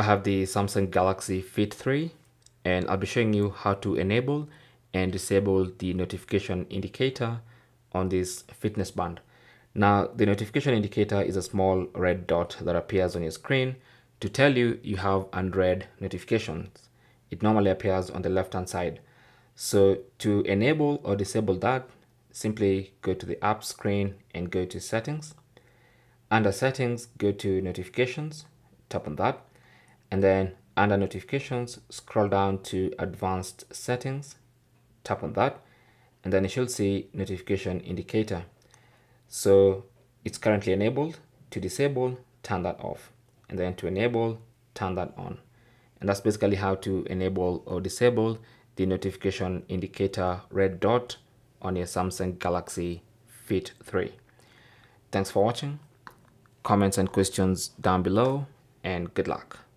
I have the Samsung Galaxy Fit 3 and I'll be showing you how to enable and disable the notification indicator on this fitness band. Now the notification indicator is a small red dot that appears on your screen to tell you you have unread notifications. It normally appears on the left hand side. So to enable or disable that, simply go to the app screen and go to settings. Under settings, go to notifications, tap on that. And then under notifications, scroll down to advanced settings, tap on that. And then you should see notification indicator. So it's currently enabled. To disable, turn that off. And then to enable, turn that on. And that's basically how to enable or disable the notification indicator red dot on your Samsung Galaxy Fit 3. Thanks for watching. Comments and questions down below and good luck.